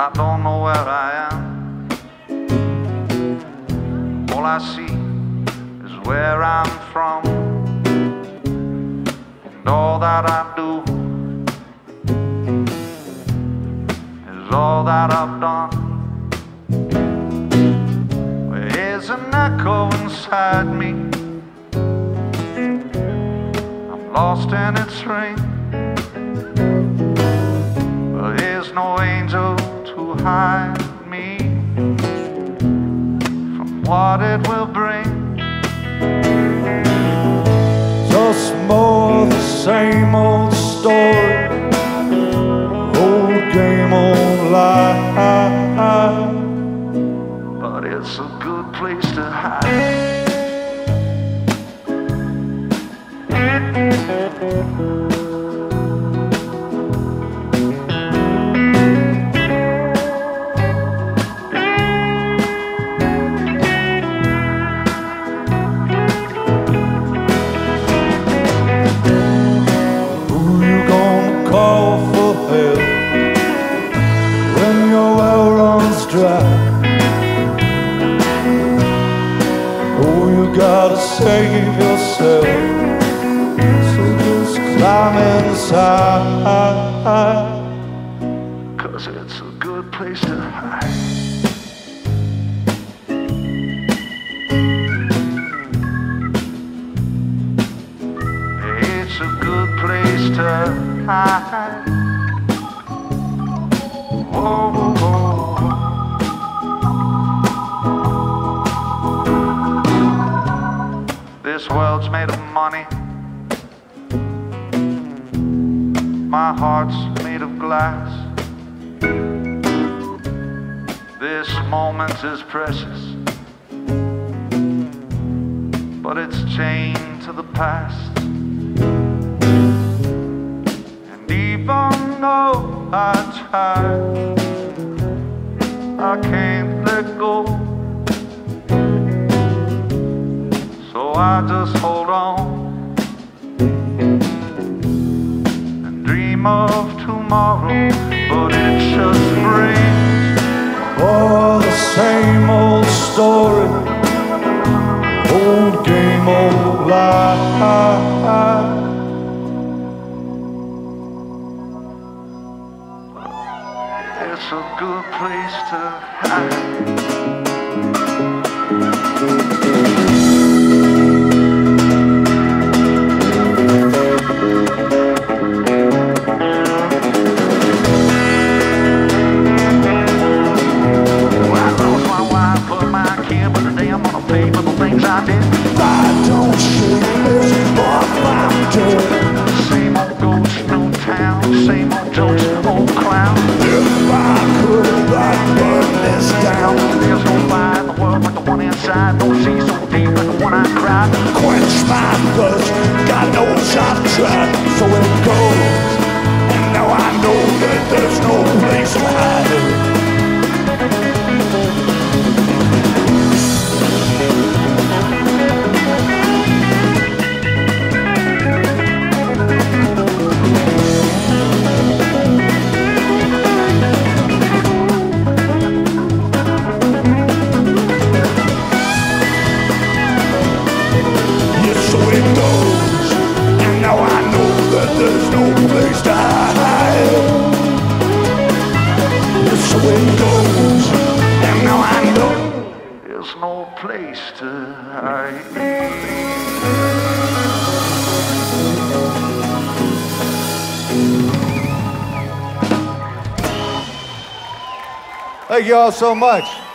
I don't know where I am. All I see is where I'm from. All that I do is all that I've done. There's an echo inside me. I'm lost in its ring. Place to hide. Climb inside. Cause it's a good place to hide. It's a good place to hide. This world's made of money. My heart's made of glass. This moment is precious, but it's chained to the past. And even though I try, I can't let go. So I just dream of tomorrow, but it just brings Oh, the same old story, old game, old lie. It's a good place to hide. I don't door. Same old ghost, no town, same old old clown. If I could, I'd burn this down. There's no fire in the world like the one inside, no sea so deep like the one I. Quench my thirst, God knows I've tried, so it goes. There's no place to hide. Thank you all so much.